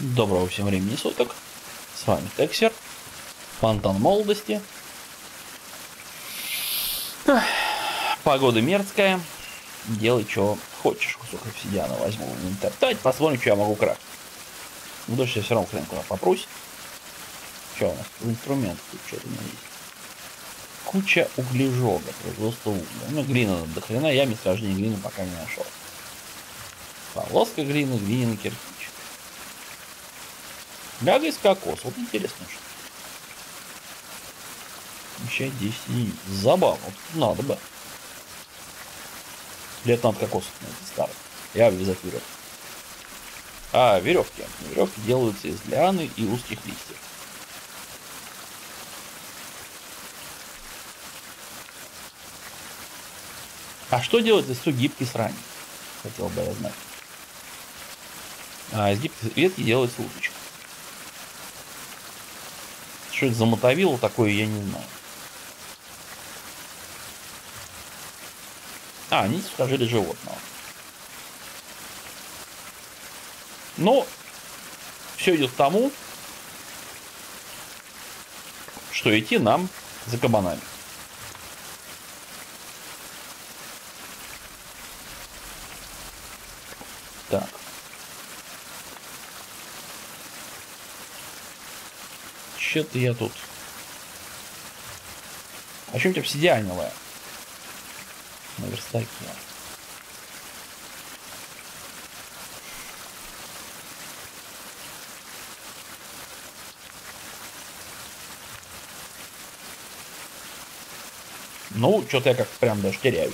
Доброго всем времени суток. С вами Тексер. Фонтан молодости. Погода мерзкая. Делай, что хочешь. Кусок обсидиана возьму в инвентарь. Давайте посмотрим, что я могу крафтить. Ну, дождь я все равно хрен куда попрусь. Что у нас? Инструмент тут что-то у меня есть. Куча углежога, производство угля. Ну, глина до хрена, я месторождение глины пока не нашел. Полоска глины, глиняный кирпич. Ляга из кокос. Вот интересно, что. Вещать 10 единиц. Забавно. Вот надо бы. Лет надо кокосов найти старых. Я обвязать веревки. А, веревки. Веревки делаются из лианы и узких листьев. А что делать, если гибкий срань? Хотел бы я знать. А из гибкой ветки делается уточка. Что это за мотовило такое, я не знаю. А, нить сухожилия животного. Но все идет к тому, что идти нам за кабанами. Так. Че-то я тут. А чем-то обсидиановая. На верстаке. Ну, что-то я как прям даже теряюсь.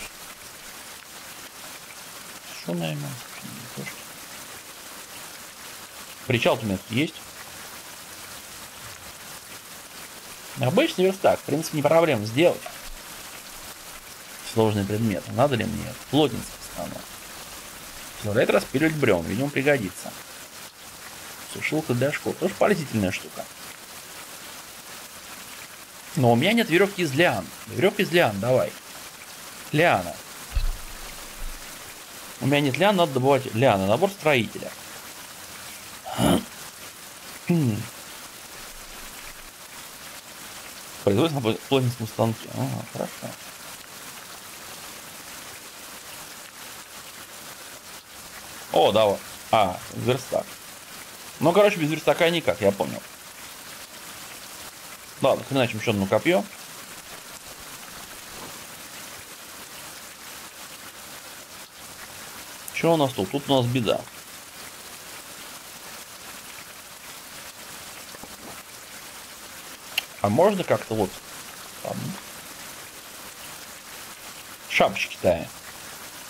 Что, наверное, Причал у меня есть. Обычный верстак, в принципе, не проблема сделать. Сложный предмет. Надо ли мне плотницкий станок? Позволяет распиливать бревен, видимо, пригодится. Сушилка для школ. Тоже полезительная штука. Но у меня нет веревки из лиан. Веревка из лиан, давай. Лиана. У меня нет лиан, надо добывать лианы. Набор строителя. Производится на плотницком станке. А, хорошо. О, давай. А, верстак. Ну, короче, без верстака никак, я понял. Ладно, хреначим еще одно копье. Что у нас тут? Тут у нас беда. А можно как-то вот там, шапочки Китая.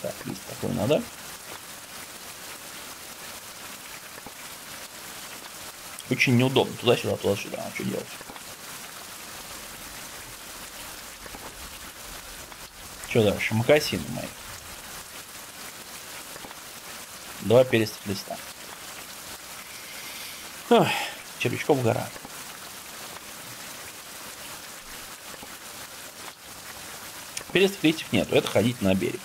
Так, лист такой надо. Очень неудобно. Туда-сюда, туда-сюда. А что делать? Что дальше? Макасины мои. Два перистых листа. Ой, червячков гора. Перистых листьев нету, это ходить на берег.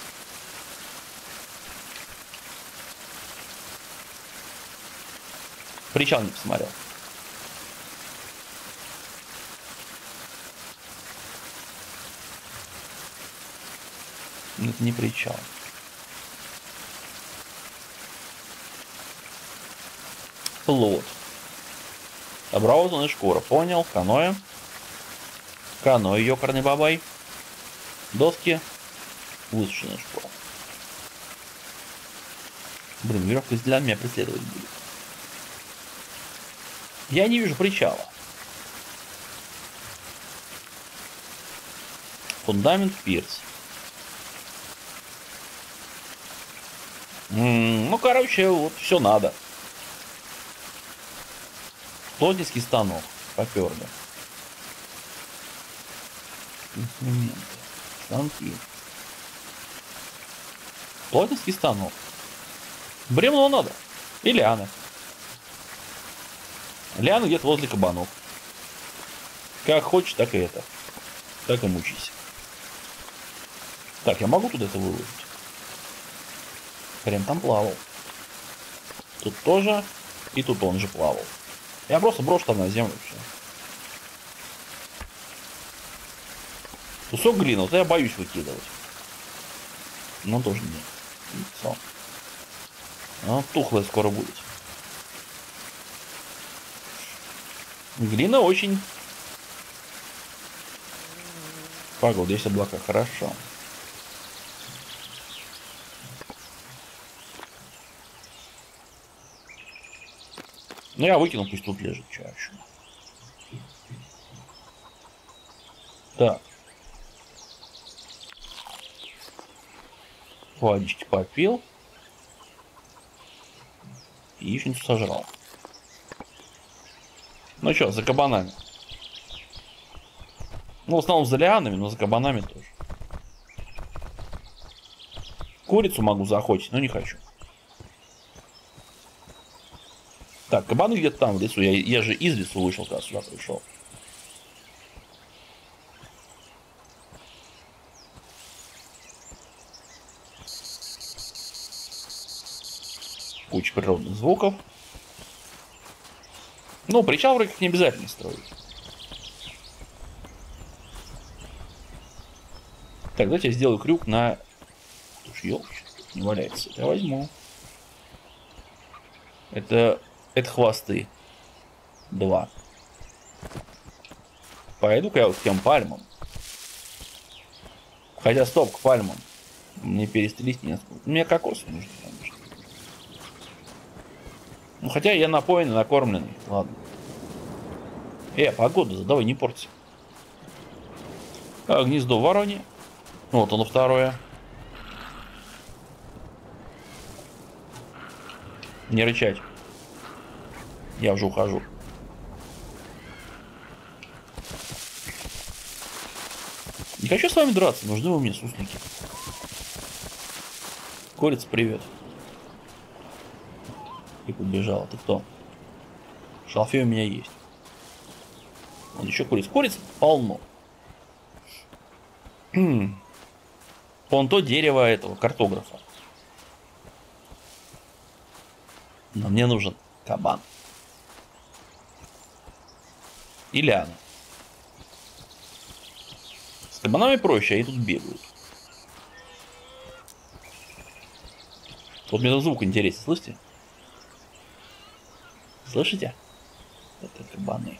Причал не посмотрел. Это не причал. Плод. Обработанная шкура. Понял. Каноэ. Каноэ, ёкарный бабай. Доски. Высушенная шкура. Блин, веревка из меня преследовать будет. Я не вижу причала. Фундамент пирс. Ну, короче, вот все надо. Плотницкий станок. Поперли. Инструменты. Станки. Плотницкий станок. Бревно надо. И лианы. Лианы где-то возле кабанов. Как хочешь, так и это. Так и мучись. Так, я могу туда это выложить? Хрен там плавал. Тут тоже И тут он же плавал. Я просто брошу там на землю. Все. Кусок глины, вот я боюсь выкидывать. Ну тоже нет. Все. Ну, тухлое скоро будет. Глина очень... Погода, есть облака, хорошо. Ну, я выкину, пусть тут лежит чаще. Так. Водички попил. Яичницу сожрал. Ну что, за кабанами. Ну, в основном за лианами, но за кабанами тоже. Курицу могу заохотить, но не хочу. Так, кабаны где-то там в лесу. Я, я же из лесу вышел, когда сюда пришел. Куча природных звуков. Ну, причал вроде как не обязательно строить. Так, давайте я сделаю крюк на... Уж елки, не валяется. Я возьму. Это это хвосты. Два. Пойду-ка я вот к тем пальмам. Хотя стоп, к пальмам. Мне перестрелить несколько. Мне кокосы нужны. Ну хотя я напоенный, накормленный. Ладно. Э, погода, давай не порти. А, гнездо вороне. Вот оно второе. Не рычать. Я уже ухожу. Не хочу с вами драться, нужны вы мне суслики. Курица, привет. И побежала. Ты кто? Шалфей у меня есть. Вот еще куриц. Куриц полно. Вон то дерево этого картографа. Но мне нужен кабан. Или она. С кабанами проще, они тут бегают. Вот мне звук интересен, слышите? Слышите? Это кабаны.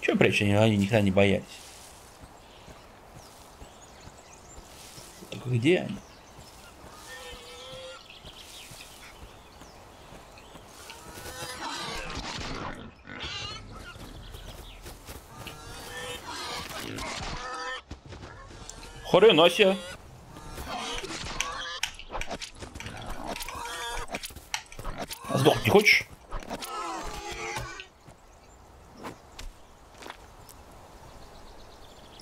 Чего прячь, они, они никогда не боялись? Только где они? Хрена себе. Сдох, не хочешь?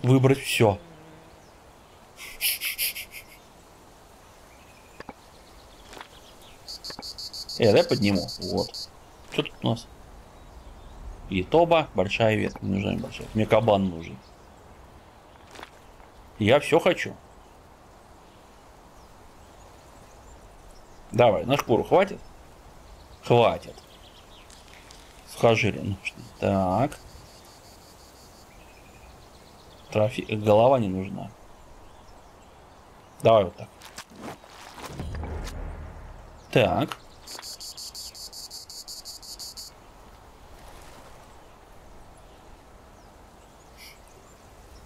Выбрать все. Э, дай подниму. Вот. Что тут у нас? Итоба, большая ветка. Не нужна большая. Мне кабан нужен. Я все хочу. Давай, на шкуру хватит? Хватит. Схожили. Ну, так. Трофи... Голова не нужна. Давай вот так. Так.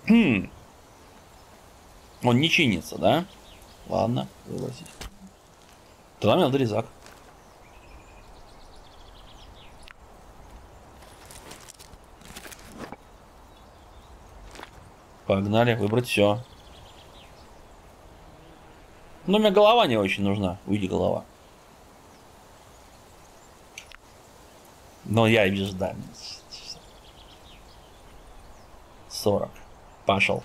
Хм. Он не чинится, да? Ладно, выбросить. Тогда мне надо резак. Погнали, выбрать все. Но мне голова не очень нужна. Уйди, голова. Но я вижу, да. 40. Пошел.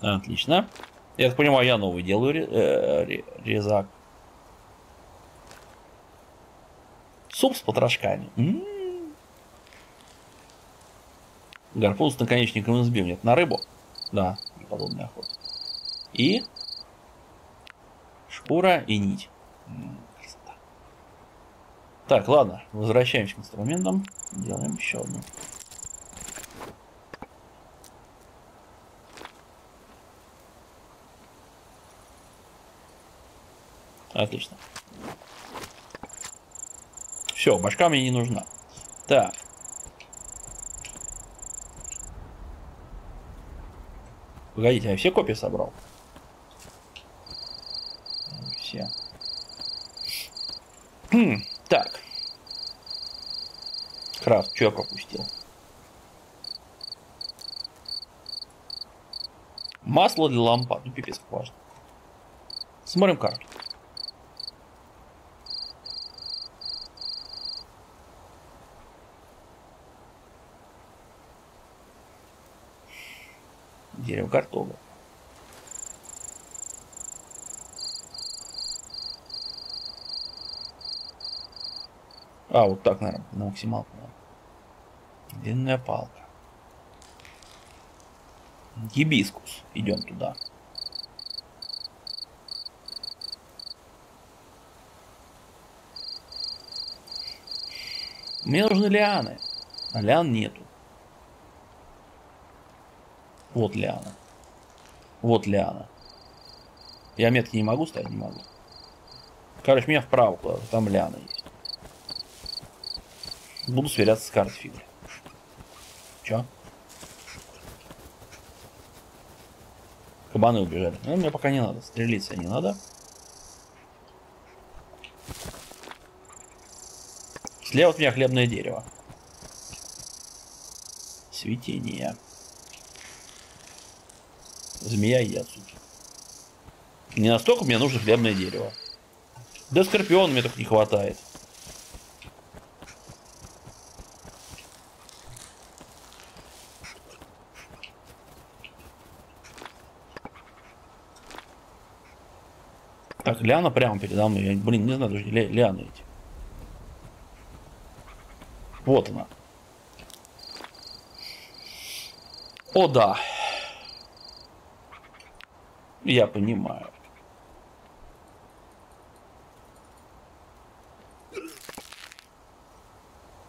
Отлично. Я так понимаю, я новый делаю э, резак. Суп с потрошками. М-м-м. Гарпун с наконечником избил. Нет, на рыбу. Да, подобная охота. И Шкура и нить. красота. Так, ладно, возвращаемся к инструментам. Делаем еще одну. Отлично. Все, башка мне не нужна. Так. Погодите, я все копии собрал? Все. Хм, так. Крафт, что я пропустил? Масло для лампад. Ну, пипец, как важно. Смотрим карту. Дерево картога. А, вот так, наверное, на максималку. Длинная палка. Гибискус. Идем туда. Мне нужны лианы. А лиан нету. Вот Лиана. Вот Лиана. Я метки не могу ставить? Не могу. Короче, меня вправо куда Там Лиана есть. Буду сверяться с картой фигли. Чё? Кабаны убежали. Ну, мне пока не надо. Стрелиться не надо. Слева от меня хлебное дерево. Светение. Змея и отсюда. Не настолько мне нужно хлебное дерево. Да скорпион мне так не хватает. Так, Лиана прямо передо мной. Я, блин, не знаю даже, ли, Лиана эти. Вот она. О, да. Я понимаю.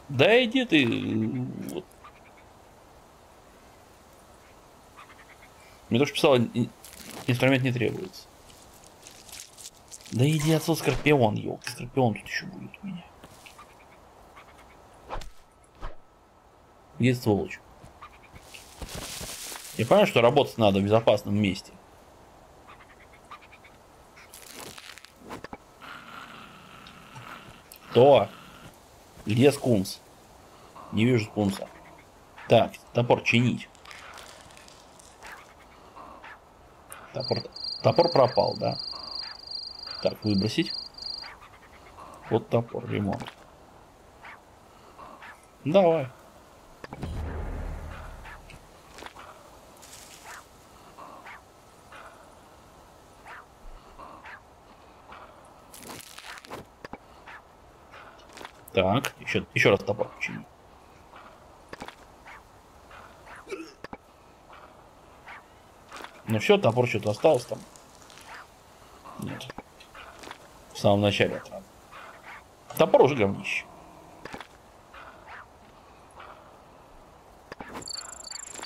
Да иди ты. Вот. Мне тоже писал, инструмент не требуется. Да иди отсюда, Скорпион, елки. Скорпион тут еще будет у меня. Где сволочь? Я понимаю, что работать надо в безопасном месте. Что? Где скунс? Не вижу скунса. Так, топор чинить. Топор, топор пропал, да? Так, выбросить. Вот топор, ремонт. Давай. Так, еще, еще раз топор почини. Ну все, топор что-то остался там. Нет. В самом начале. Топор уже говнище.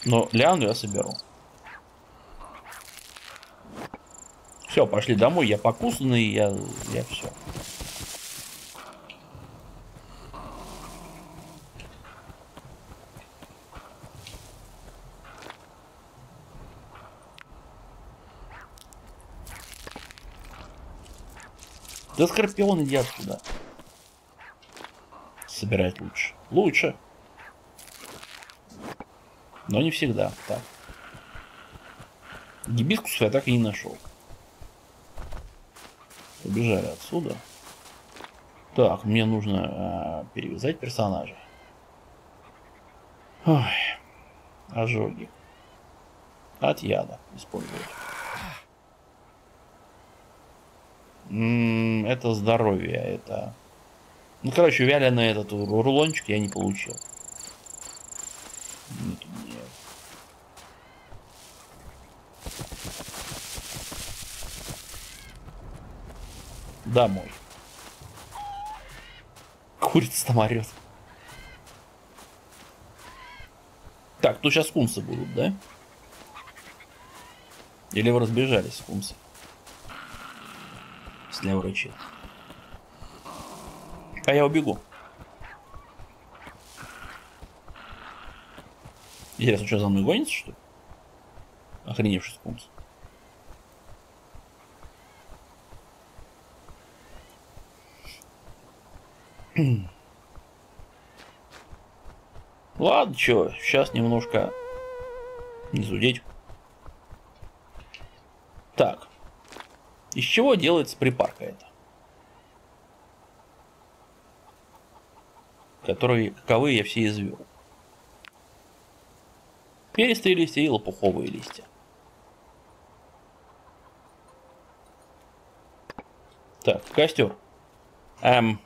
Но Лиану я соберу. Все, пошли домой. Я покусанный, я, я все. Да скорпион иди отсюда. Собирать лучше. Лучше. Но не всегда. Так. Гибискус я так и не нашел. Убежали отсюда. Так, мне нужно э, перевязать персонажа. Ой, ожоги. От яда использовать. Это здоровье, это... Ну, короче, вяленый этот рулончик я не получил. Нет, нет. Домой. Курица там орет. Так, тут сейчас кумсы будут, да? Или вы разбежались, кумсы? Слева рычит. А я убегу. Интересно, что за мной гонится, что ли? Охреневший скунс. Ладно, что, сейчас немножко не зудеть. Так. Из чего делается припарка эта? Которые, каковые я все извел. Перистые листья и лопуховые листья. Так, костер. Эм,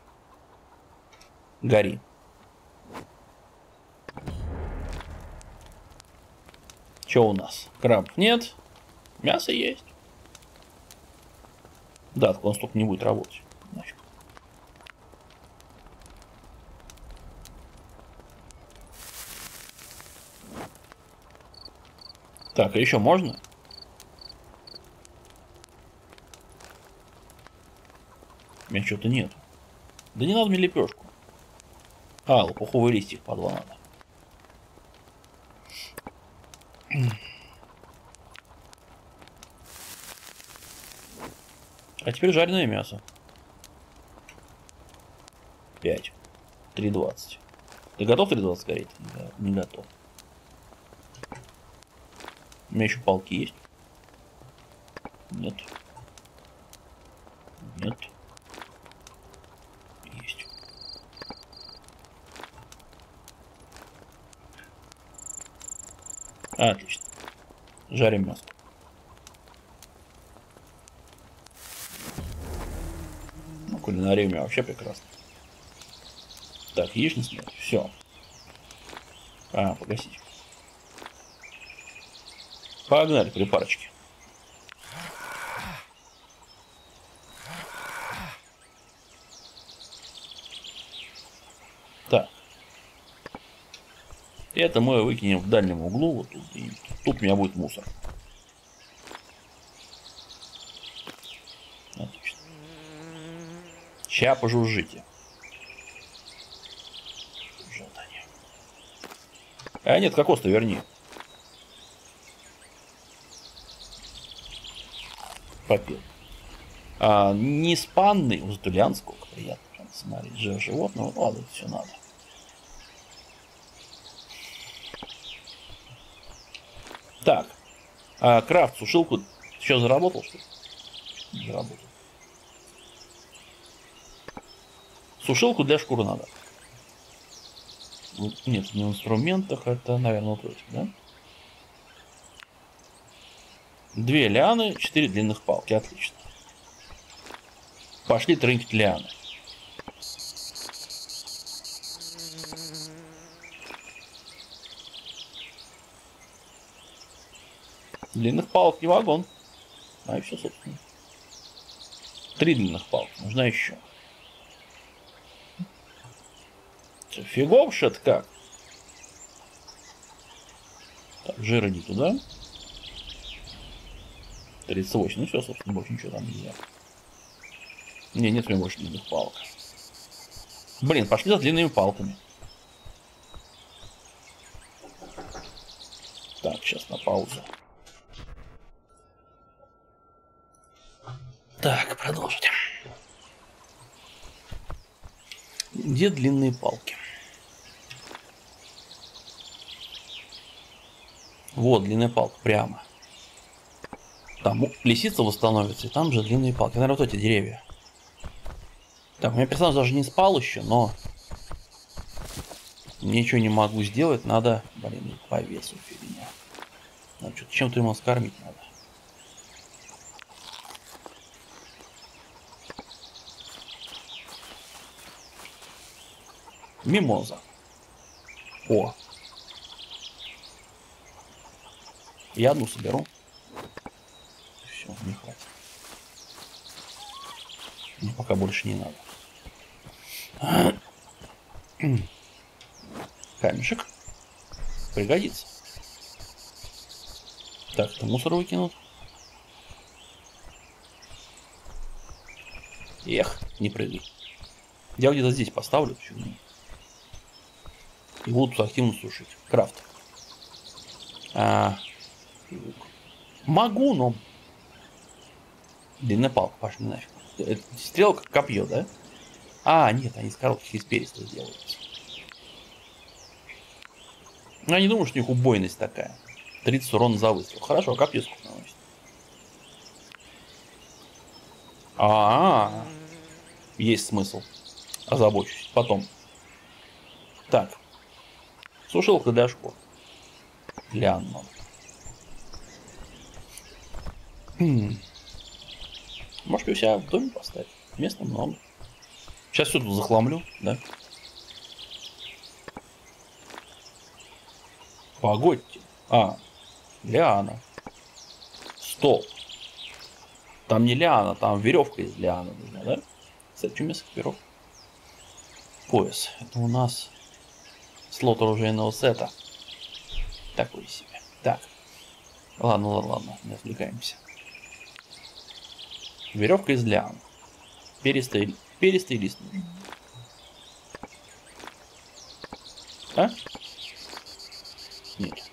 гори. Что у нас? Краб нет. Мясо есть. Да, конструк не будет работать. Нафиг. Так, а еще можно? У меня что-то нет. Да не надо мне лепешку. А, лопуховый листик по два надо. А теперь жареное мясо. 5. 3,20. Ты готов 3,20 гореть? Да, не готов. У меня еще палки есть? Нет. Нет. Есть. Отлично. Жарим мясо. Кулинария у меня вообще прекрасно. Так, яичница. Все. А, погасить. Погнали, припарочки. Так. Это мы выкинем в дальнем углу. Вот тут, тут у меня будет мусор. Отлично. Ща пожужжите. А нет, кокос-то верни. попил. А, не спанный, у Затулянского, приятно прям смотреть, жир животного, ну ладно, все надо. Так, а, крафт, сушилку, еще заработал, что ли? Заработал. Сушилку для шкуры надо. Нет, не в инструментах, это, наверное, против, да? Две лианы, четыре длинных палки. Отлично. Пошли трынкать лианы. Длинных палок не вагон. А все, собственно. Три длинных палки. Нужна еще. Фиговшет как? Так, жира не туда. 38. Ну все, собственно, больше ничего там нельзя. Не, нет у меня больше длинных палок. Блин, пошли за длинными палками. Так, сейчас на паузу. Так, продолжить. Где длинные палки? Вот, длинная палка, прямо. Там лисица восстановится, и там же длинные палки. Наверное, вот эти деревья. Так, у меня персонаж даже не спал еще, но... Ничего не могу сделать, надо... Блин, по весу фигня. Надо что-то чем-то ему скормить надо. Мимоза. О. Я одну соберу. Но пока больше не надо. Камешек. Пригодится. Так, это мусор выкинут. Эх, не прыгай. Я где-то здесь поставлю. Почему? И буду активно сушить. Крафт. А, могу, но... Длинная палка, пошли нафиг. Это стрелка, копье, да? А, нет, они с коротких из переста сделаются. Ну, я не думаю, что у них убойность такая. 30 урона за выстрел. Хорошо, копье сколько наносит? А, -а, а, есть смысл. Озабочусь. Потом. Так. Сушилка для шкур. Гляну. Хм. Может, у себя в доме поставить? Места много. Сейчас все тут захламлю, да? Погодьте. А, лиана. Стоп. Там не лиана, там веревка из лианы нужна, да? Кстати, что место веревка? Пояс. Это у нас слот оружейного сета. Такой себе. Так. Ладно, ладно, ладно, не отвлекаемся. Веревка из лиан. Перистый, перистый лист. А? Нет.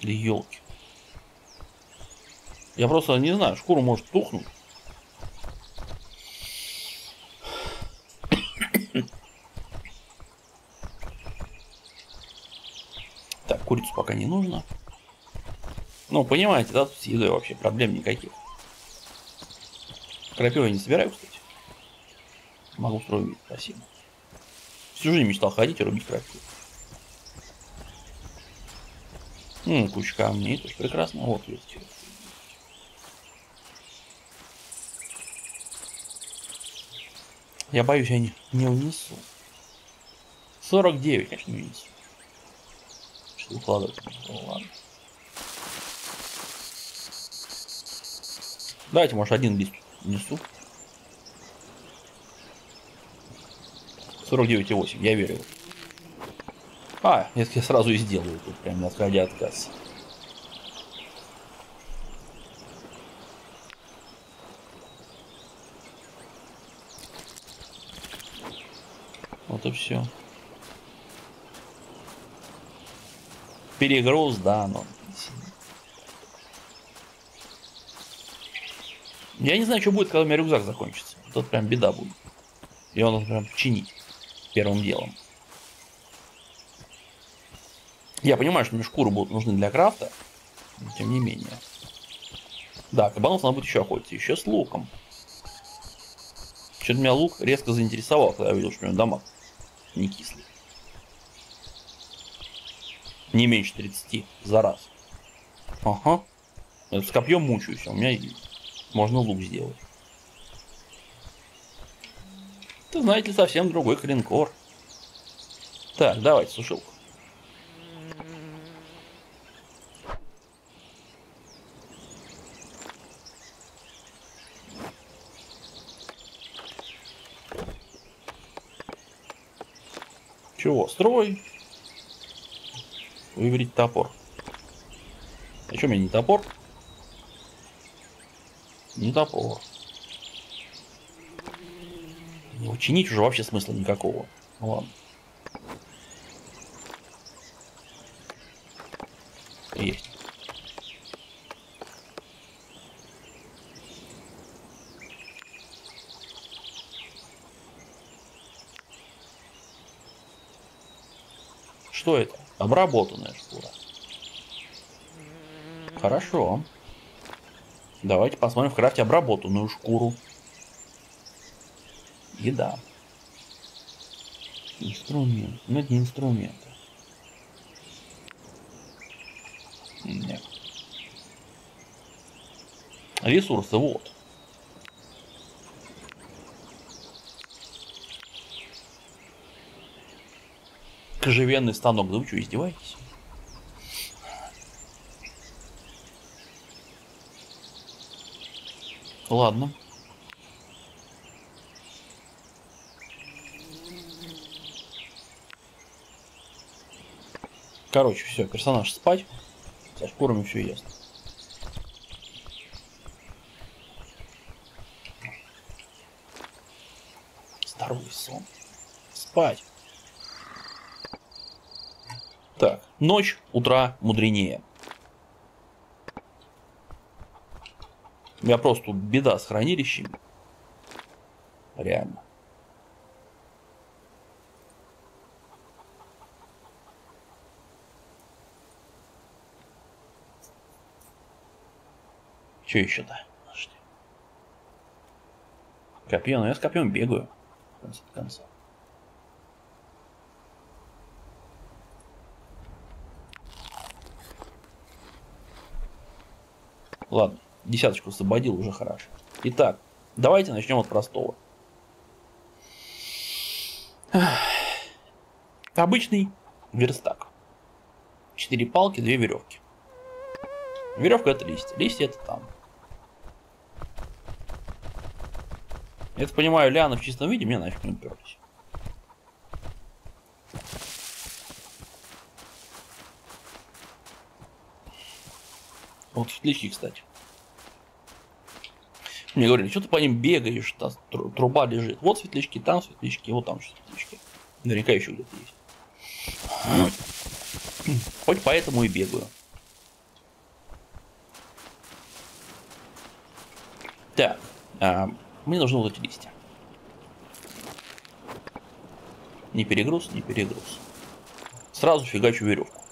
Или елки. Я просто не знаю, шкуру может тухнуть. Так, курицу пока не нужно. Ну, понимаете, да, с едой вообще проблем никаких. Крапиву я не собираю, кстати. Могу строить, спасибо. Всю жизнь мечтал ходить и рубить крапиву. М, куча камней, это прекрасно. Вот есть. Я боюсь, я не, не унесу. 49, конечно, не унесу. Что укладывать? Ну, ладно. Давайте, может, один лист несу. 49,8, я верю. А, я сразу и сделаю тут, прям отходя от кассы. Вот и все. Перегруз, да, но... Я не знаю, что будет, когда у меня рюкзак закончится. Тут прям беда будет. И он прям чинить первым делом. Я понимаю, что мне шкуры будут нужны для крафта, но тем не менее. Да, кабанов надо будет еще охотиться, еще с луком. Что-то меня лук резко заинтересовал, когда я увидел, что у него дамаг не кислый. Не меньше 30 за раз. Ага. С копьем мучаюсь, а у меня можно лук сделать. Это, знаете, совсем другой клинкор. Так, давайте сушилку. Чего? Строй. Выберите топор. А что меня не топор? Топор. Его чинить уже вообще смысла никакого. Ну ладно. Есть. Что это? Обработанная шкура. Хорошо. Давайте посмотрим в крафте обработанную шкуру. Еда. Инструмент. Ну это не инструменты. Нет. Ресурсы, вот. Кожевенный станок. Да вы что, издеваетесь? Ладно. Короче, все, персонаж спать. Со шкурами все ест. Здоровый сон. Спать. Так, ночь, утра мудренее. Меня просто беда с хранилищами. Реально. Что еще-то? Копье, ну я с копьем бегаю. В конце концов. Ладно, десяточку освободил, уже хорошо. Итак, давайте начнем от простого. Обычный верстак. Четыре палки, две веревки. Веревка это листья. Листья это там. Я это понимаю, лианы в чистом виде мне нафиг не уперлись. Вот светлячки, кстати. Мне говорили, что ты по ним бегаешь, та труба лежит. Вот светлячки, там светлячки, вот там светлячки. Наверняка еще где-то есть. Хоть поэтому и бегаю. Так, а, мне нужны вот эти листья. Не перегруз, не перегруз. Сразу фигачу веревку.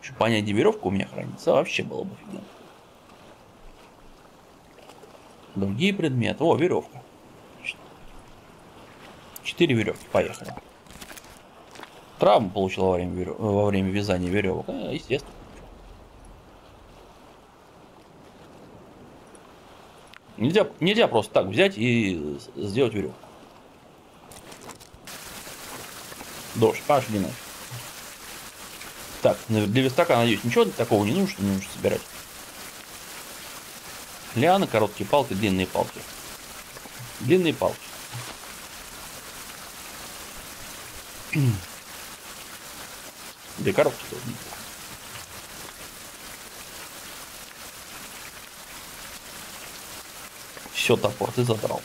Чтобы понять, где веревка у меня хранится, вообще было бы офигенно. Другие предметы. О, веревка. Четыре веревки. Поехали. Травму получил во время, верев... во время вязания веревок. А, естественно. Нельзя, нельзя просто так взять и сделать веревку. Дождь, пошли нафиг. Так, для верстака, надеюсь, ничего такого не нужно, что не нужно собирать. Лианы, короткие палки, длинные палки. Длинные палки. Для коротких тоже неплохо. Все, топор, ты задрал.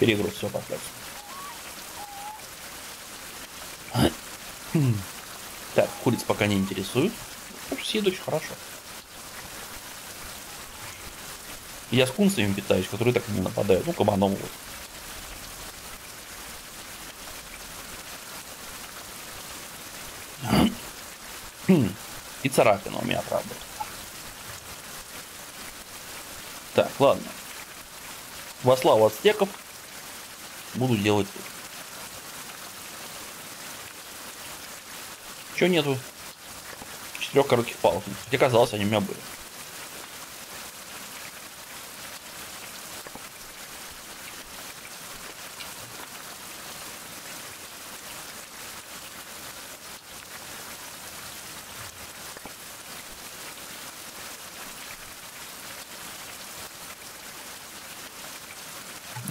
Перегруз все поплёс. Так, куриц пока не интересует. Съеду очень хорошо. Я с кунцами питаюсь, которые так не нападают. Ну, кабаном вот. И царапина у меня, правда. Так, ладно. Во славу ацтеков буду делать. Чего нету четырех коротких палок? Хотя казалось, они у меня были.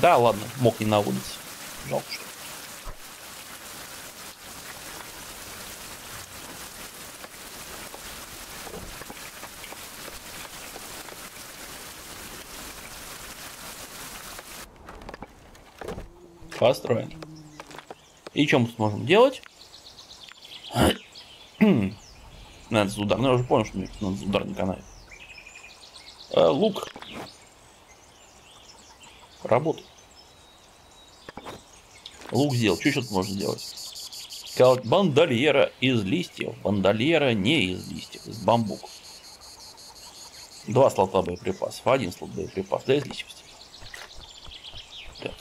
Да, ладно, мог не на улице. Жалко, что. Построен. И что мы тут можем делать? Надо за удар. Ну, я уже понял, что мне надо за удар не канает. А, лук. Работает. Лук сделал. Что еще тут можно сделать? Сказать, бандольера из листьев. Бандольера не из листьев, из бамбука. Два слота боеприпасов. Один слот боеприпасов. Да, из листьев. Так.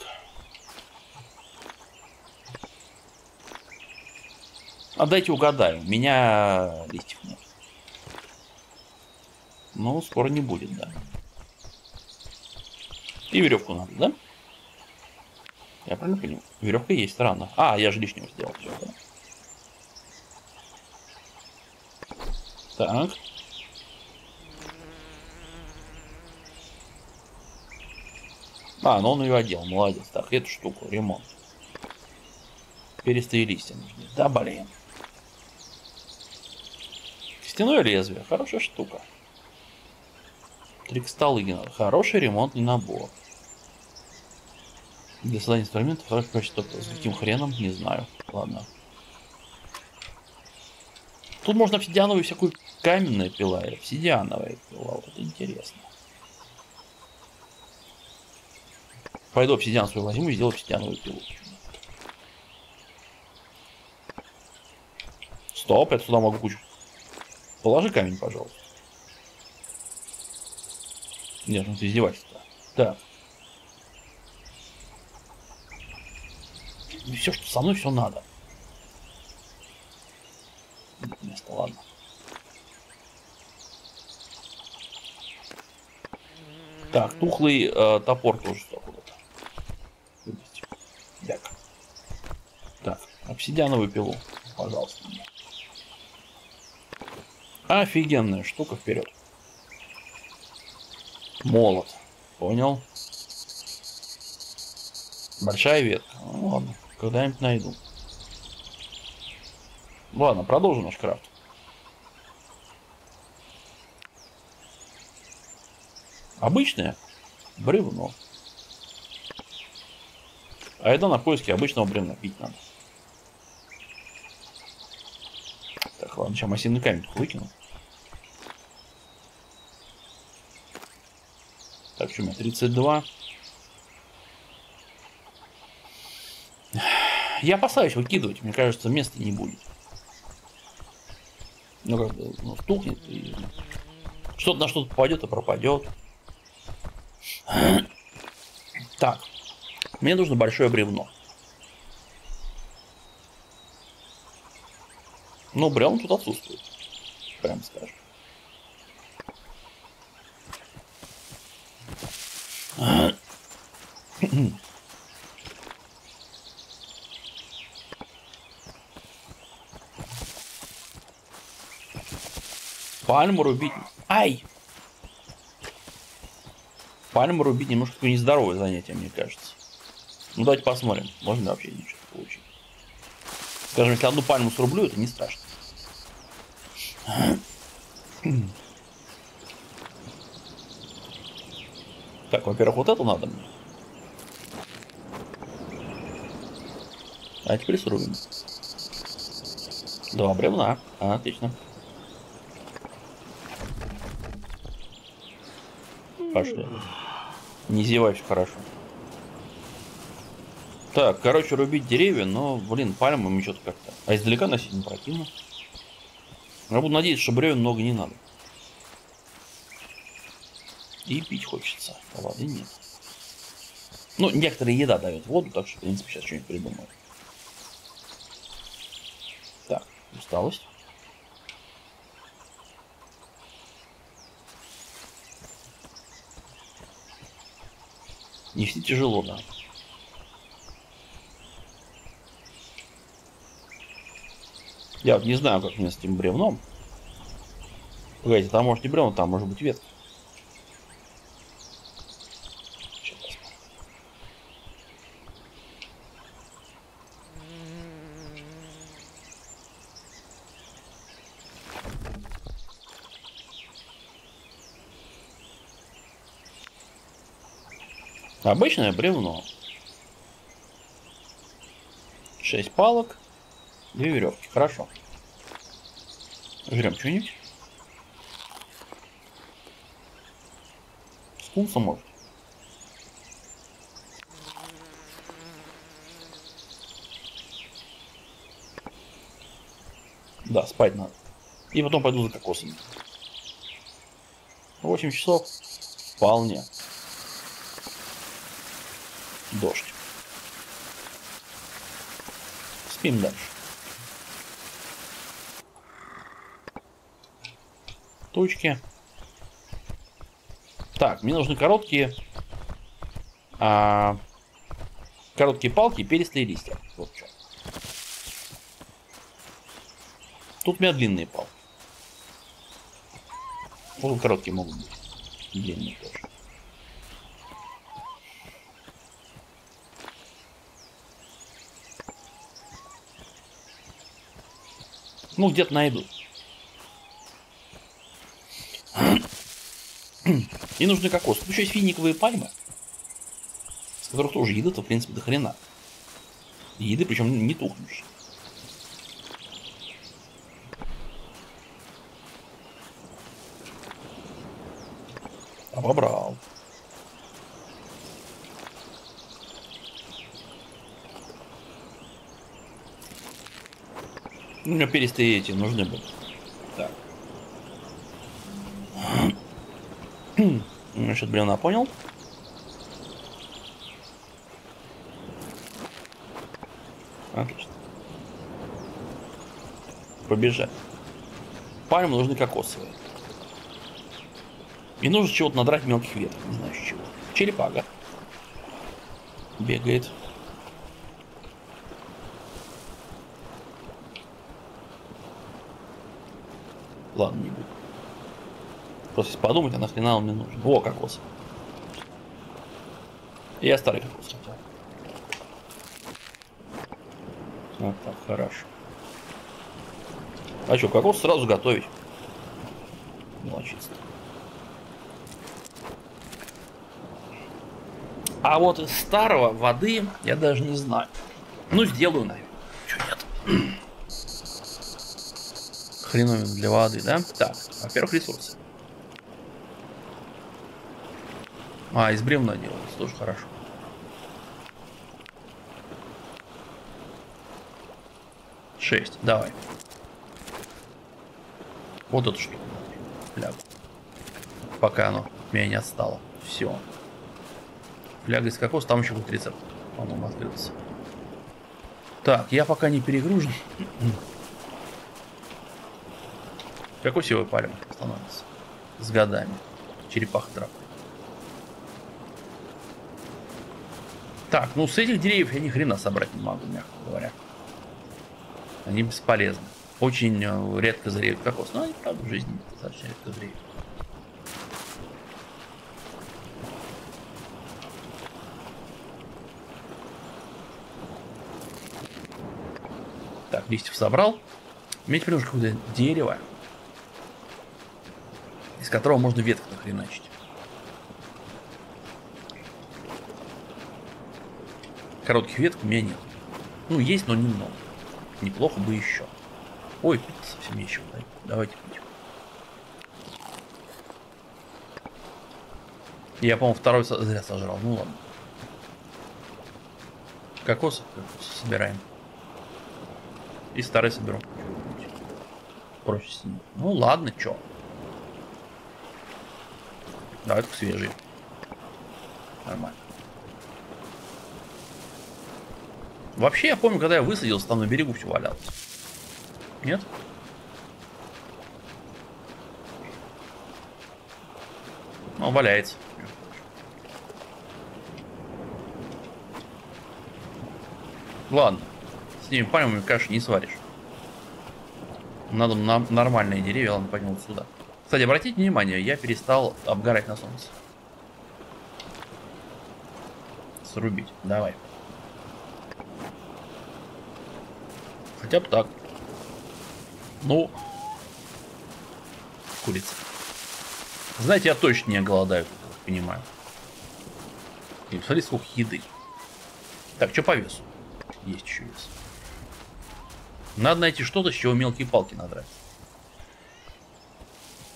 А дайте угадаю. У меня листьев нет. Ну, скоро не будет, да. И веревку надо, да? Я правильно понимаю? Веревка есть, странно. А, я же лишнего сделал. Все. Так. А, ну он ее одел, молодец. Так, эту штуку, ремонт. Перистые листья нужны. Да, блин. Костяное лезвие, хорошая штука. Три Триксталыгина, хороший ремонтный набор. Для создания инструментов хорошее качество. С каким хреном, не знаю. Ладно. Тут можно обсидиановую всякую каменная пила и обсидиановая пила. Вот интересно. Пойду обсидиан свой возьму и сделаю обсидиановую пилу. Стоп, я сюда могу кучу. Положи камень, пожалуйста. Нет, ну это издевательство. Так. И все, что со мной, все надо. Место, ладно. Так, тухлый э, топор тоже сюда куда-то. Так. Так, обсидиановую пилу, пожалуйста. Офигенная штука вперед. Молот. Понял. Большая ветка. Ну, ладно. Когда-нибудь найду. Ладно, продолжим наш крафт. Обычное бревно. А это на поиске обычного бревна пить надо. Так, ладно, сейчас массивный камень выкину. Так, что у меня 32. Я опасаюсь выкидывать, мне кажется, места не будет. Ну, как бы, ну, стукнет, и что-то на что-то попадет и пропадет. Так, мне нужно большое бревно. Ну, бревно тут отсутствует. Прям скажем. Пальму рубить. Ай! Пальму рубить немножко такое нездоровое занятие, мне кажется. Ну давайте посмотрим. Можно вообще ничего получить. Скажем, если одну пальму срублю, это не страшно. Так, во-первых, вот эту надо мне. А теперь срубим. Два бревна. Отлично. Пошли. Не зевай, все хорошо. Так, короче, рубить деревья, но, блин, пальмами что-то как-то. А издалека носить не противно. Я буду надеяться, что бревен много не надо. И пить хочется. А воды нет. Ну, некоторые еда дают воду, так что, в принципе, сейчас что-нибудь придумаю. Так, усталость. Нести тяжело, да. Я вот не знаю, как мне с этим бревном. Погодите, там может не бревно, там может быть ветка. Обычное бревно. Шесть палок, две веревки. Хорошо. Жрем что-нибудь. Скунса может. Да, спать надо. И потом пойду за кокосами. 8 часов. Вполне дождь. Спим дальше. Точки. Так, мне нужны короткие А короткие палки перистые листья. Вот что. Тут у меня длинные палки. Вот короткие могут быть. Длинные тоже. Ну, где-то найду. И нужны кокосы. Тут еще есть финиковые пальмы, с которых тоже еды-то, в принципе, до хрена. Еды, причем не тухнущие. Обобрал. Ну, мне перистые эти нужны были. Так. Насчет бревна понял. Отлично. Побежать. Пальмы нужны кокосовые. И нужно чего-то надрать мелких веток, не знаю чего. Черепага. Бегает. Ладно, не буду. Просто если подумать, а нахрена он мне нужен. О, кокос. Я старый кокос хотел. Вот так, хорошо. А что, кокос сразу готовить? Мелочисто. А вот из старого воды я даже не знаю. Ну, сделаю, наверное. Чего нет? Хреновин для воды, да? Так, во-первых, ресурсы. А, из бревна делается, тоже хорошо. Шесть, давай. Вот эту штуку. Флягу. Пока оно меня не отстало. Все. Фляга из кокоса, там еще будет рецепт, по-моему, открылся. Так, я пока не перегружен. Какой силой пальма становится? С годами. Черепаха трап. Так, ну с этих деревьев я ни хрена собрать не могу, мягко говоря. Они бесполезны. Очень э, редко зреют кокос. Но они, правда, в жизни достаточно редко зреют. Так, листьев собрал. Иметь придумать какое-то дерево, из которого можно ветку нахреначить. Коротких веток у меня нет. Ну, есть, но немного. Неплохо бы еще. Ой, пить совсем нечего. Да? Давайте пить. Я, по-моему, второй зря сожрал. Ну ладно. Кокосы собираем. И старый соберу. Проще с ним. Ну ладно, чё. Давай только свежий. Нормально. Вообще, я помню, когда я высадился, там на берегу все валялось. Нет? Ну, валяется. Ладно. С ними пальмами, конечно, не сваришь. Надо на нормальные деревья, ладно, пойдем вот сюда. Кстати, обратите внимание, я перестал обгорать на солнце. Срубить. Давай. Хотя бы так. Ну, курица. Знаете, я точно не голодаю, понимаю. И посмотри, сколько еды. Так, что по весу? Есть еще вес. Надо найти что-то, с чего мелкие палки надрать.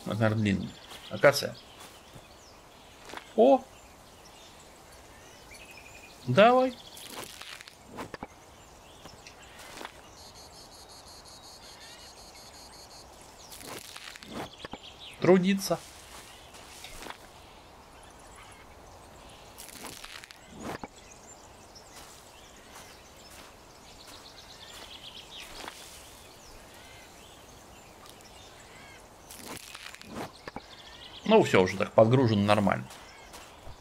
Это, наверное, длинный. Акация. О! Давай. Трудиться. Ну, все уже так подгружено нормально.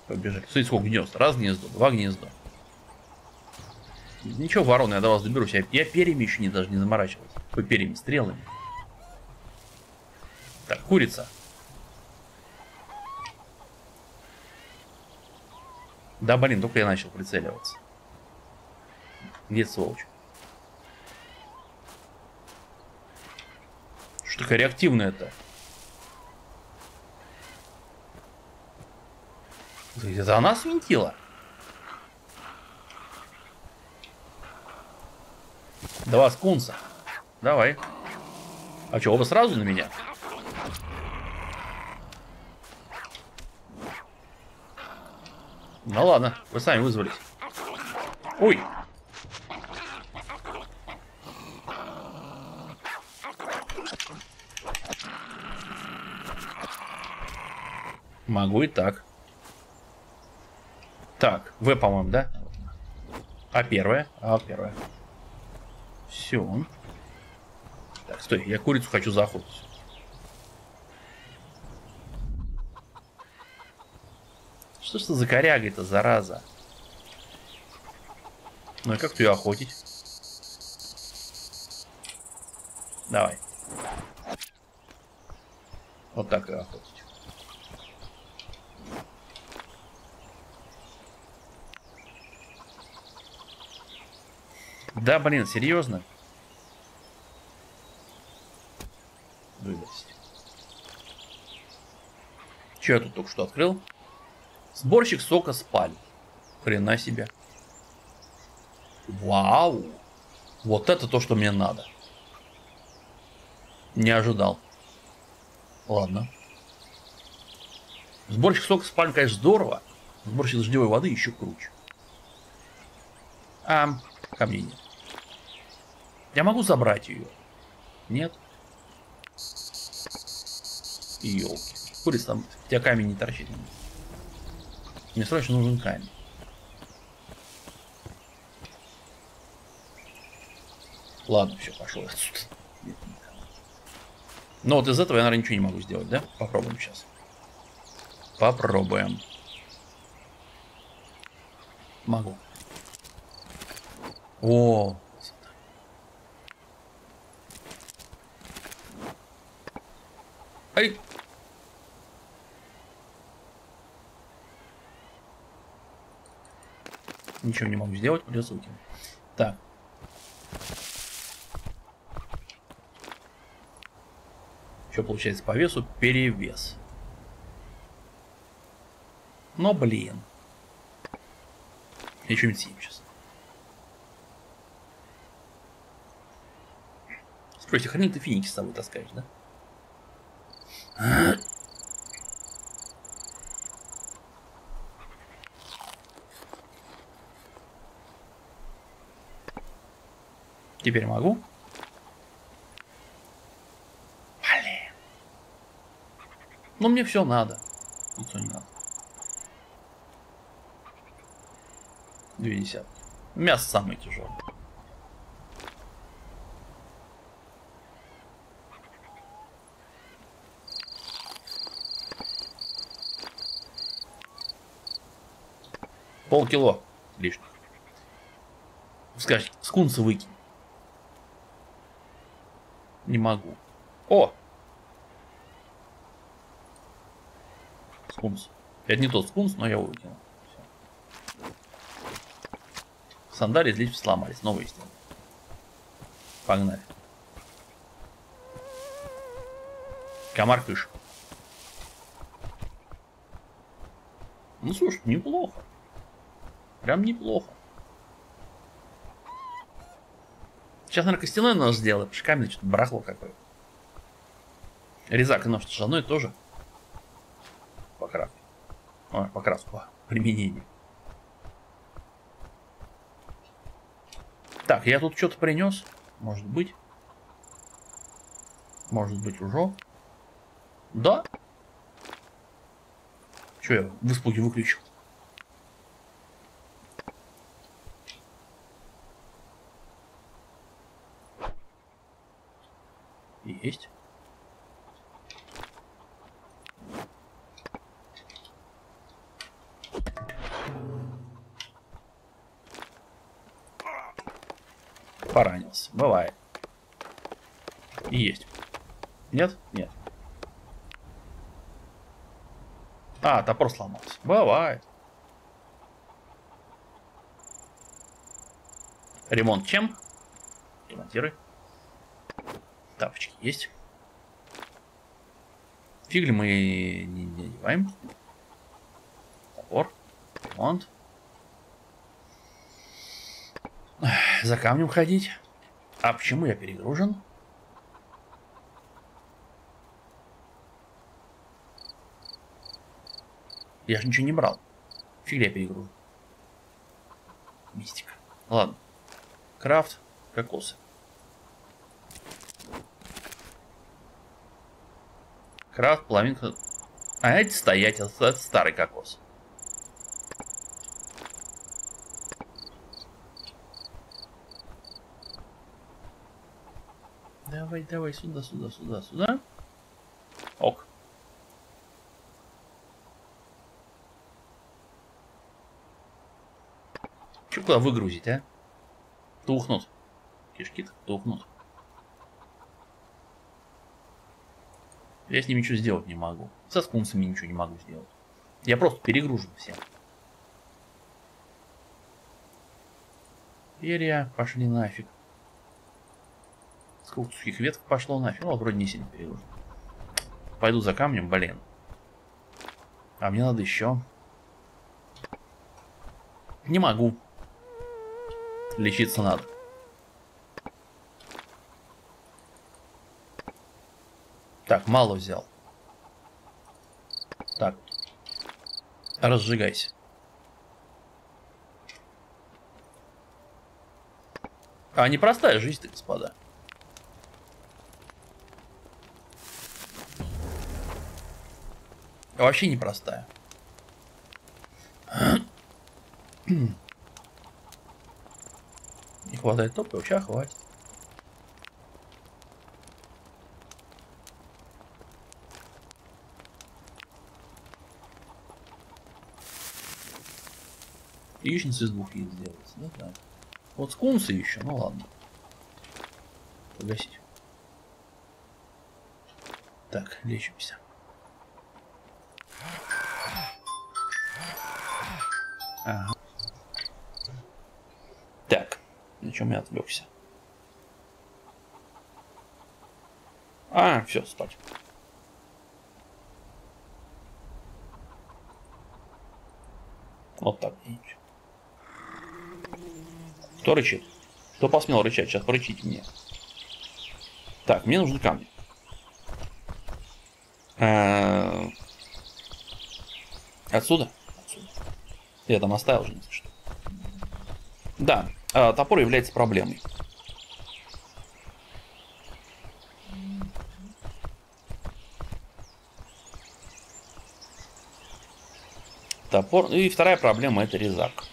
Побежали. Смотрите, сколько гнезд. Раз гнездо, два гнезда. Ничего, ворона, я до вас доберусь. Я, я перьями еще не даже не заморачивался. По перьями, стрелами. Так, курица. Да, блин, только я начал прицеливаться. Где сволочь? Что такая реактивная-то? Это она свинтила? Два скунса. Давай. А что, оба сразу на меня? Ну ладно, вы сами вызвались. Ой. Могу и так. Так, В, по-моему, да? А первое? А первое. Все. Так, стой, я курицу хочу заохотить. Что ж ты за коряга-то, зараза? Ну и как ты ее охотить? Давай. Вот так ее охотить. Да, блин, серьезно? Выбросить. Че я тут только что открыл? Сборщик сока спаль. Хрена себе. Вау. Вот это то, что мне надо. Не ожидал. Ладно. Сборщик сока спаль, конечно, здорово. Сборщик дождевой воды еще круче. А, ко мне нет. Я могу забрать ее? Нет? Елки. Курица там, у тебя камень не торчит. Мне срочно нужен камень. Ладно, все, пошел отсюда. Но вот из этого я, наверное, ничего не могу сделать, да? Попробуем сейчас. Попробуем. Могу. О, Ай! Ничего не могу сделать, придется выкинуть. Так. Что получается по весу? Перевес. Но, блин. Я что-нибудь съем сейчас. Спросите, хрен ты финики с собой таскаешь, да? Теперь могу. Блин. Но мне все надо. Яйцо не надо. Две десятки. Мясо самое тяжелое. Полкило лишних. Скажите, скунса выкинь. Не могу. О! Скунс. Это не тот скунс, но я выкинул. Все. Сандалии здесь сломались. Новые сделали. Погнали. Комар кыш. Ну слушай, неплохо. Прям неплохо. Сейчас, наверное, костяной нож сделаю, потому что камень что-то барахло какое. Резак и нож, что одно и то же. Покраску. Ой, покраску, применение. Так, я тут что-то принес. Может быть. Может быть уже. Да. Че я в испуге выключил? есть. Поранился. Бывает. И есть. Нет? Нет. А, топор сломался. Бывает. Ремонт чем? Ремонтируй. Тапочки есть. Фигли мы не, одеваем. Топор. Ремонт. За камнем ходить. А почему я перегружен? Я же ничего не брал. Фиг я перегружу. Мистика. Ладно. Крафт. Кокосы. Крафт, половинка. А эти стоять, это старый кокос. Давай, давай, сюда, сюда, сюда, сюда. Ок. Че куда выгрузить, а? Тухнут. Кишки тухнут. Я с ними ничего сделать не могу. Со скунсами ничего не могу сделать. Я просто перегружен всем. Перья пошли нафиг. Сколько сухих веток пошло нафиг. Ну, вроде не сильно перегружен. Пойду за камнем, блин. А мне надо еще. Не могу. Лечиться надо. Так, мало взял. Так. Разжигайся. А непростая жизнь-то, господа. Вообще непростая. Не хватает топлива, сейчас хватит. Двух яиц делается, да? Так. Вот скунсы еще, ну ладно. Погасить. Так, лечимся. Ага. Так, на чем я отвлекся? А, все, спать. Вот так. Кто рычит? Кто посмел рычать? Сейчас порычите мне. Так, мне нужны камни. А... Отсюда? Я там оставил же, что. Да, а, топор является проблемой. Топор. И вторая проблема это резак.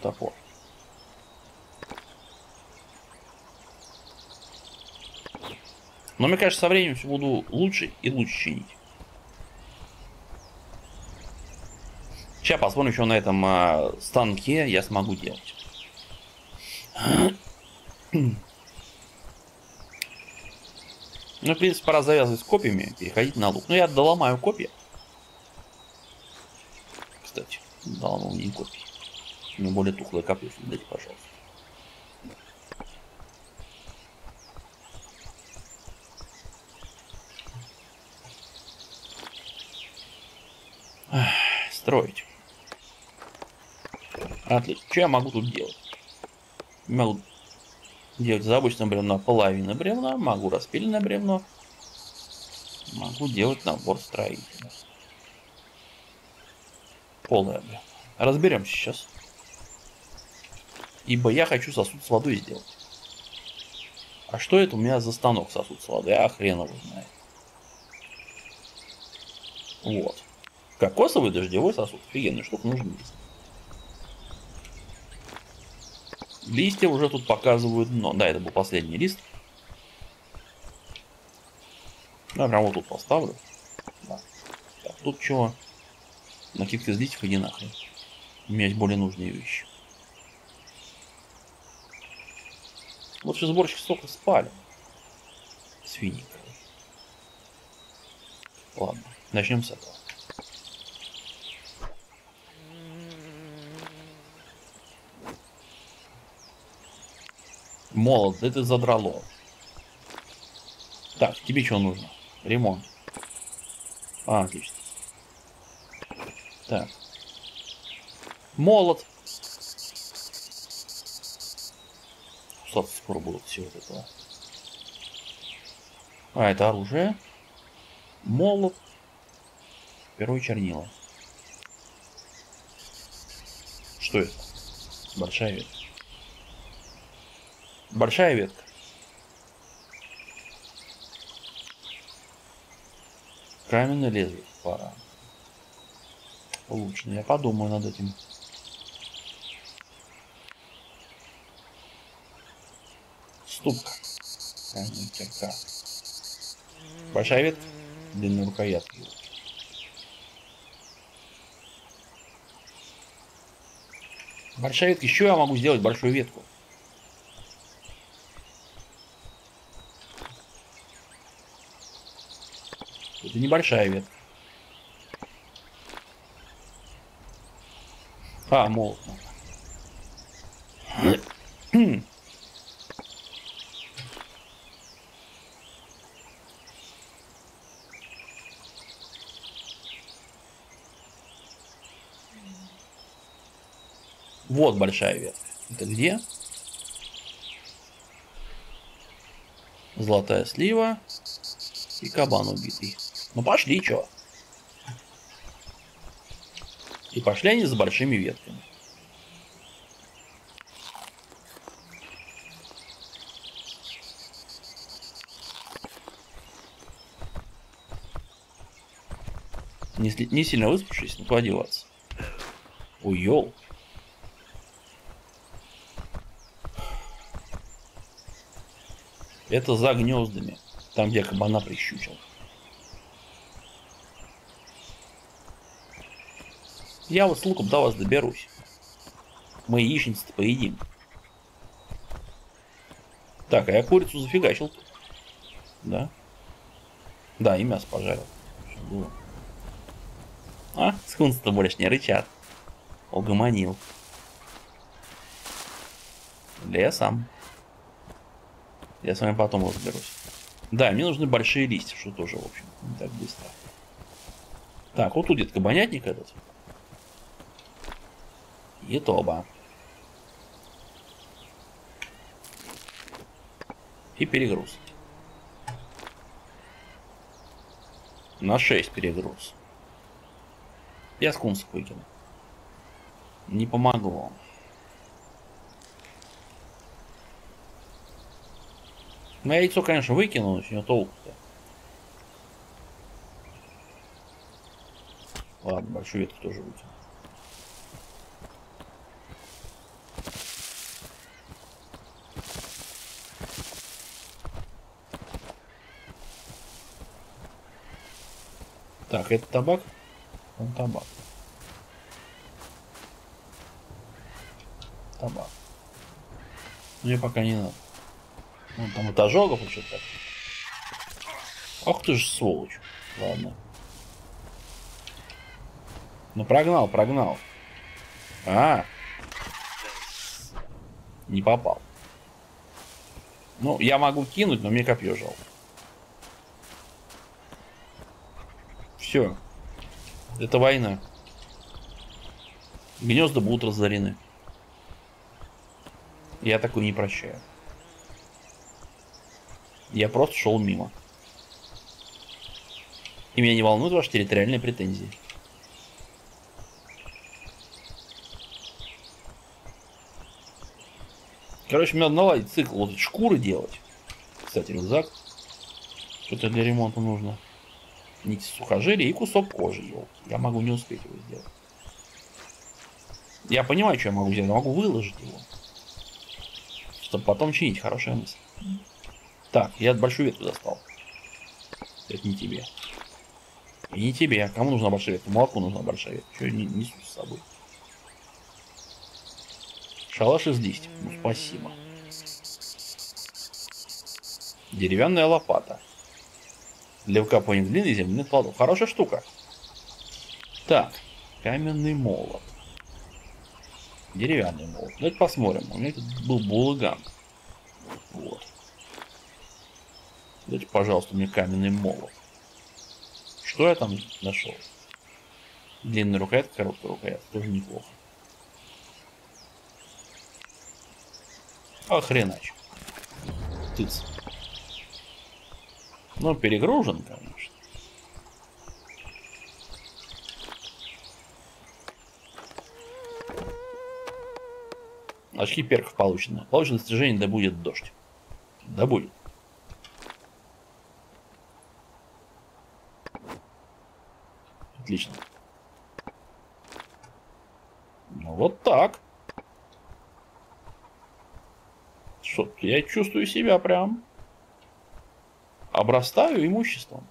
Топор. Но мне кажется, со временем все буду лучше и лучше чинить. Сейчас посмотрим, что на этом а, станке я смогу делать. Ну, в принципе, пора завязывать с копьями, переходить на лук. Ну, я доломаю копья. Кстати, доломал не копии. Мне более тухлое копье, дайте, пожалуйста. строить. Отлично. Что я могу тут делать? Могу делать из обычного бревна половина бревна, могу распиленное бревно, могу делать набор строителя. Полное бревно. Разберемся сейчас. Ибо я хочу сосуд с водой сделать. А что это у меня за станок сосуд с водой? А хрен его знает. Вот. Кокосовый дождевой сосуд. Офигенная штука, нужно есть. Листья уже тут показывают дно. Да, это был последний лист. Да, прям вот тут поставлю. Да. Так, тут чего? Накидка из листьев, иди нахрен. У меня есть более нужные вещи. Вот сейчас сборщик столько спали. Свиньи. Ладно, начнем с этого. Молот, это задрало. Так, тебе что нужно? Ремонт. А, отлично. Так. Молот. Кусаться скоро будут все вот этого. А, это оружие. Молот. Перо и чернила. Что это? Большая ветка. Большая ветка. Каменное лезвие. Пора. Лучше. Я подумаю над этим. Ступка. Каменная кирка. Большая ветка. Длинная рукоятка. Большая ветка. Еще я могу сделать большую ветку. Это небольшая ветка. А, молот. Вот большая ветка. Это где? Золотая слива и кабан убитый. Ну пошли, чё? И пошли они с большими ветками. Не, не сильно выспавшись, но куда деваться. Ёл. Это за гнездами. Там, где кабана прищучил. Я вот с луком до вас доберусь. Мы яичницы-то поедим. Так, а я курицу зафигачил. Да? Да, и мясо пожарил. Было. А, скунсы-то больше не рычат. Угомонил. Лесом. Я с вами потом разберусь. Да, мне нужны большие листья, что тоже, в общем, не так быстро. Так, вот тут где-то кабанятник этот. И тоба. И перегруз. На 6 перегруз. Я скунсов выкину. Не помогло. Ну, яйцо, конечно, выкину, но сегодня толку-то. Ладно, большую ветку тоже выкину. Так, это табак? Он табак. Табак. Мне пока не надо. Ну, там вот ожогов еще так. Ах ты же сволочь. Ладно. Ну прогнал, прогнал. А. Не попал. Ну, я могу кинуть, но мне копье жалко. Все. Это война. Гнезда будут разорены. Я такую не прощаю. Я просто шел мимо. И меня не волнуют ваши территориальные претензии. Короче, мне надо наладить цикл вот шкуры делать. Кстати, рюкзак. Что-то для ремонта нужно нить сухожилия и кусок кожи, елки. Я могу не успеть его сделать. Я понимаю, что я могу сделать, но могу выложить его. Чтобы потом чинить, хорошая мысль. Так, я большую ветку достал. Это не тебе. И не тебе. А кому нужна большая ветка? Молоку нужна большая ветка. Что я не несу с собой? Шалаш из листьев. Ну, спасибо. Деревянная лопата. Для выкапывания глины и земляных плодов. Хорошая штука. Так, каменный молот. Деревянный молот. Давайте посмотрим. У меня тут был булыган. Вот. Дайте, пожалуйста, мне каменный молот. Что я там нашел? Длинная рукоятка, короткая рукоятка. Тоже неплохо. Охренач. Тыц. Ну, перегружен, конечно. Очки перков получены. Получено достижение, да будет дождь. Да будет. Отлично. Ну вот так. Что, я чувствую себя прям обрастаю имуществом.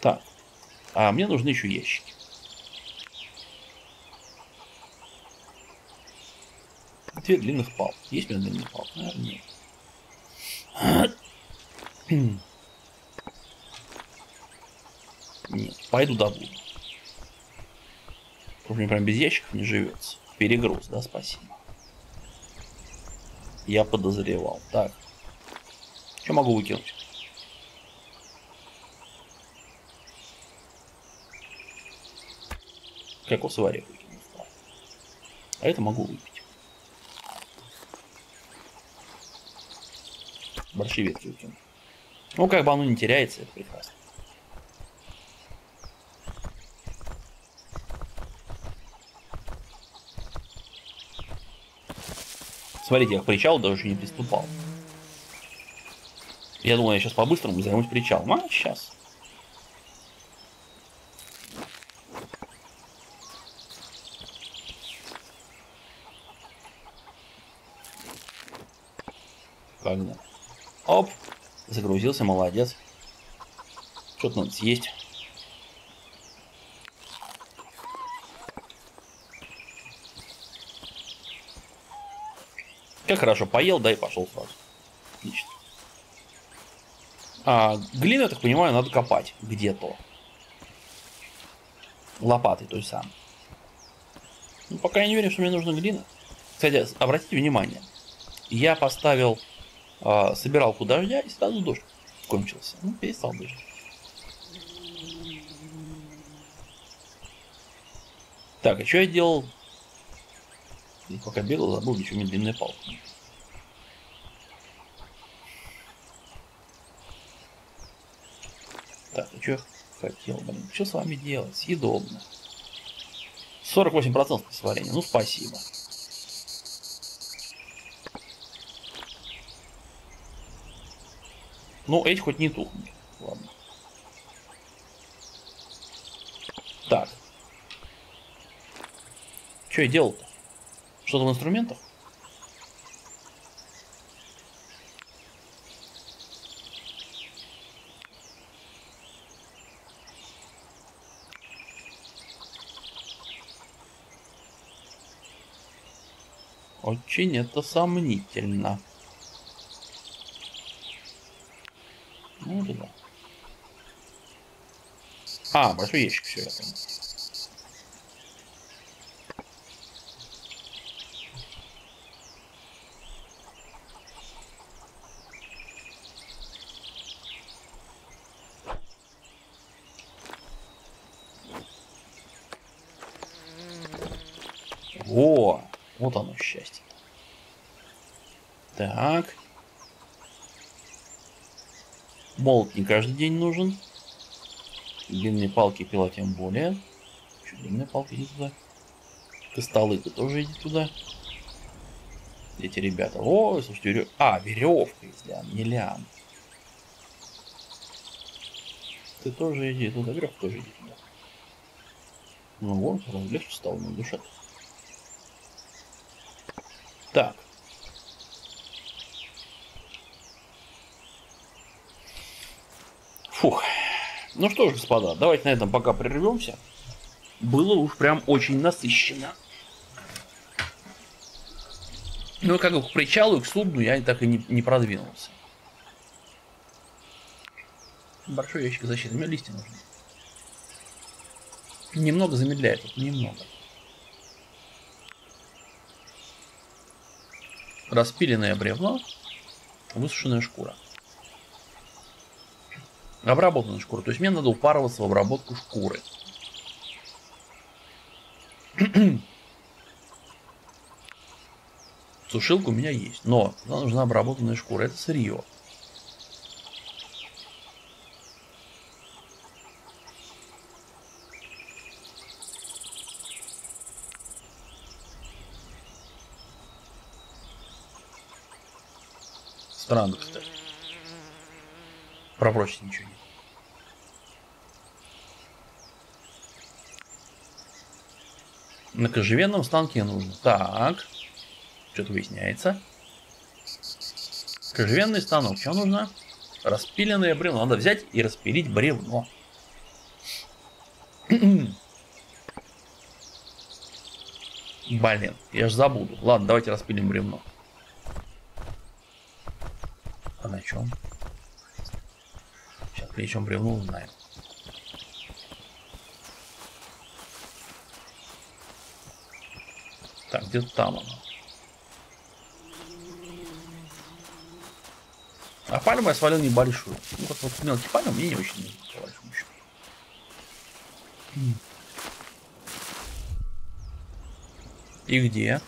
Так. А мне нужны еще ящики. Две длинных палки. Есть у меня длинные палки? Наверное, нет. Нет, пойду добуду. Мне прям без ящиков не живется. Перегруз, да, спасибо. Я подозревал. Так. Что могу выкинуть? Кокосовый орех выкинул. А это могу выпить. Большие ветки выкину. Ну, как бы оно не теряется, это прекрасно. Смотрите, я к причалу даже не приступал. Я думал, я сейчас по-быстрому займусь причалом. А, сейчас. Когда? Оп! Загрузился, молодец. Что-то надо съесть. Как хорошо, поел, да и пошел сразу. Отлично. А, глину, я так понимаю, надо копать где-то. Лопатой той самой. Ну, пока я не верю, что мне нужна глина. Кстати, обратите внимание. Я поставил э, собиралку дождя, и сразу дождь кончился. Ну, перестал дождь. Так, а что я делал и пока бегал, забыл, еще мне длинная палка. Так, ну что хотел, блин, что с вами делать? Съедобно. 48% сварения, ну спасибо. Ну, эти хоть не тухнут. Ладно. Так. Что я делал-то? Что-то в инструментах? Очень это сомнительно. Ну да. А, большой ящик, все, я понял. О, вот оно счастье. Так. Молот не каждый день нужен. Длинные палки пила тем более. Что, длинные палки иди туда. Ты столы, ты тоже иди туда. Эти ребята. О, слушайте, верев... А, веревка из лиан, не лиан. Ты тоже иди туда, веревка тоже иди туда. Ну вот, сразу легче стало на душе. Так. Ну что ж, господа, давайте на этом пока прервемся. Было уж прям очень насыщенно. Ну, как бы к причалу и к судну я так и не, не продвинулся. Большой ящик защиты. Мне листья нужны. Немного замедляет, немного. Распиленное бревно, высушенная шкура. Обработанная шкура. То есть мне надо упарываться в обработку шкуры. Сушилка у меня есть, но нужна обработанная шкура. Это сырье. Странно, кстати. Про прочность ничего нет. На кожевенном станке нужно. Так. Что-то выясняется. Кожевенный станок. Что нужно? Распиленное бревно. Надо взять и распилить бревно. Блин, я ж забуду. Ладно, давайте распилим бревно. А на чем? Причем бревно узнаем. Так, где-то там оно. А пальму я свалил небольшую. Ну, как вот мелкий пальмы мне не очень счету. И где?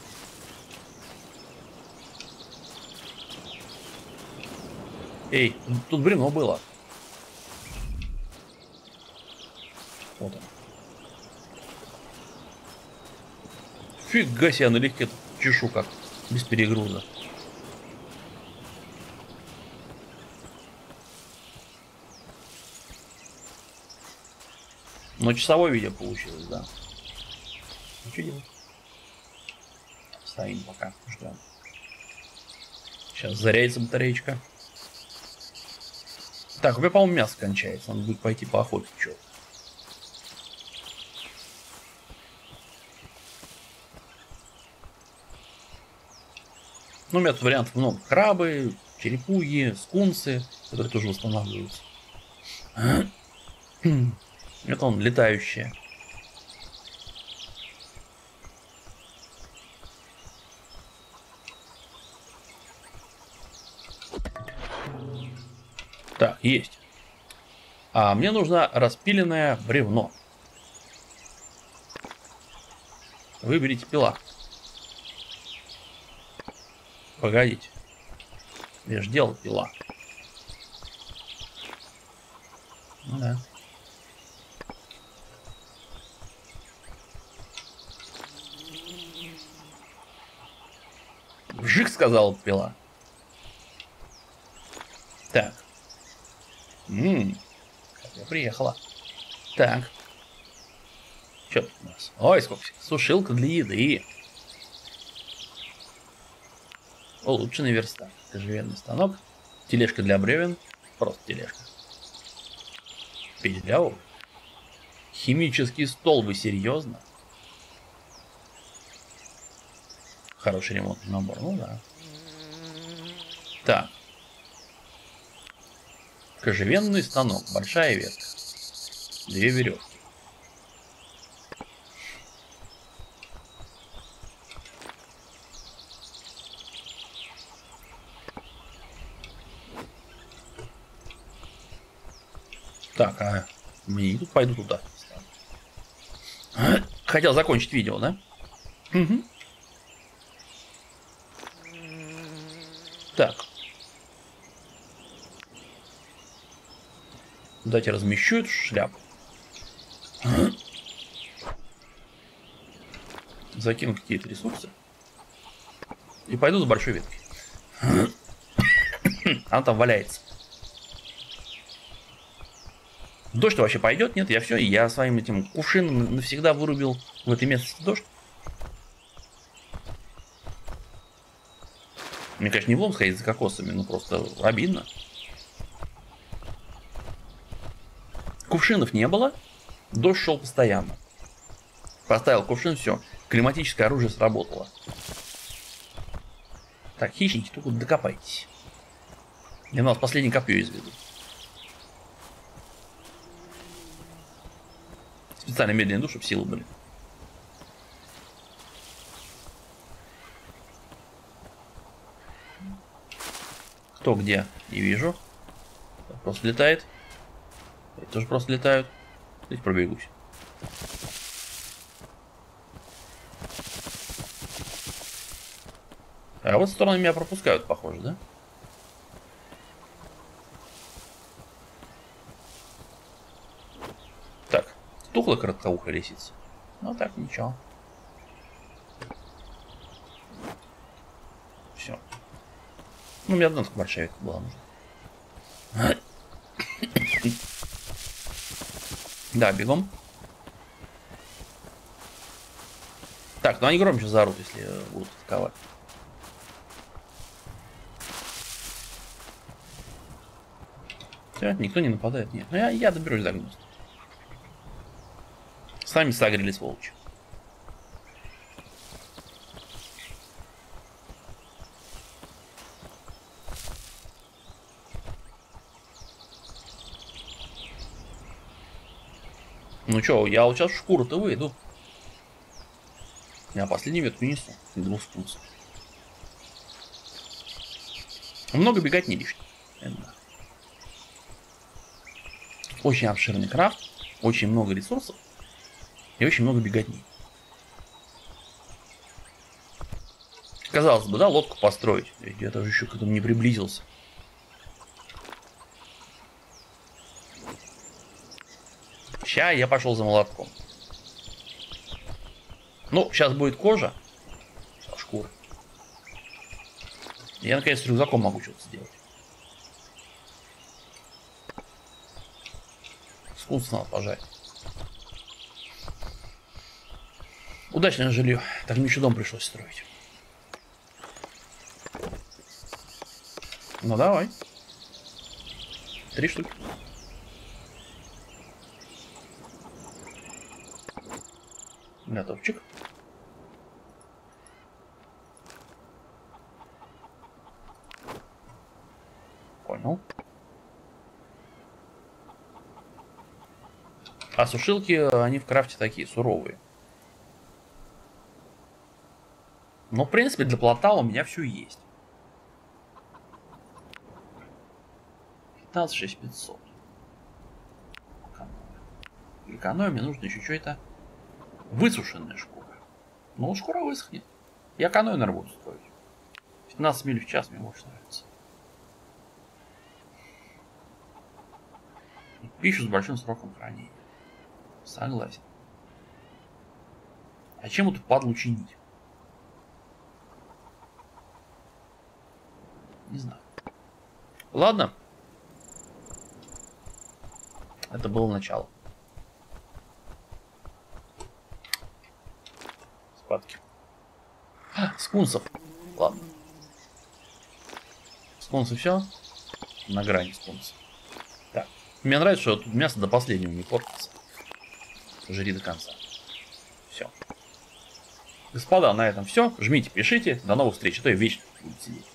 Эй, тут бревно было. Вот он. Фига себе, налегке чешу как, без перегруза. Но часовое видео получилось, да. Ну что делать? Стоим пока, ждем. Сейчас заряется батареечка. Так, у меня, по-моему, мясо кончается. Надо будет пойти по охоте, Ну, у меня тут вариантов много. Крабы, черепуги, скунсы, которые тоже восстанавливаются. Это он, летающие. Так, есть. А мне нужно распиленное бревно. Выберите пила. Погодите. Я же делал пила. Ну да. Вжик сказал пила. Так. Ммм. Я приехала. Так. Что тут у нас? Ой, сколько Сушилка для еды. Улучшенный верстак. Кожевенный станок. Тележка для бревен. Просто тележка. Петля. Химический стол, вы серьезно? Хороший ремонтный набор, ну да. Так. Кожевенный станок, большая ветка. Две веревки. Так, а мне тут пойду туда. Хотел закончить видео, да? Угу. Так. Давайте размещу эту шляпу. Закину какие-то ресурсы. И пойду за большой веткой. Она там валяется. Дождь вообще пойдет? Нет, я все, я своим этим кувшином навсегда вырубил в этой местности дождь. Мне, конечно, не влом сходить за кокосами, но просто обидно. Кувшинов не было, дождь шел постоянно. Поставил кувшин, все, климатическое оружие сработало. Так, хищники, только докопайтесь. Я у нас последнее копье из Специально медленный душ, чтобы силы были. Кто где? Не вижу. Просто летает. Эти тоже просто летают. Здесь пробегусь. А вот стороны меня пропускают, похоже, да? Так, тухла короткоухая лисица. Ну так, ничего. Все. Ну, меня одна большая была нужна. Да, бегом. Так, ну они громче заорут, если будут атаковать. Никто не нападает, нет. Ну я, я доберусь до гнезда. Сами согрели сволочи. Ну чё, я вот сейчас в шкуру-то выйду. Я последний ветку несу. Двух спунсов. Много бегать не лишний. Очень обширный крафт, очень много ресурсов и очень много беготни. Казалось бы, да, лодку построить. Я даже еще к этому не приблизился. Ща я пошел за молотком. Ну, сейчас будет кожа. Шкура. Я наконец с рюкзаком могу что-то сделать. Скунс надо пожать. Удачное жилье. Так мне еще дом пришлось строить. Ну давай. Три штуки. Готовчик. Понял. А сушилки, они в крафте такие суровые. Но, в принципе, для плота у меня все есть. 15 6500. Экономия нужно еще что-то Высушенная шкура. Ну, шкура высохнет. Я каноэ, наверное, буду строить. 15 миль в час мне больше нравится. Пищу с большим сроком хранения. Согласен. А чем эту падлу чинить? Не знаю. Ладно. Это было начало. Спадки. А, скунсов. Ладно. Скунсы все? На грани скунса. Так. Мне нравится, что тут мясо до последнего не портится. Жри до конца. Все. Господа, на этом все. Жмите, пишите. До новых встреч. А то я вечно буду сидеть.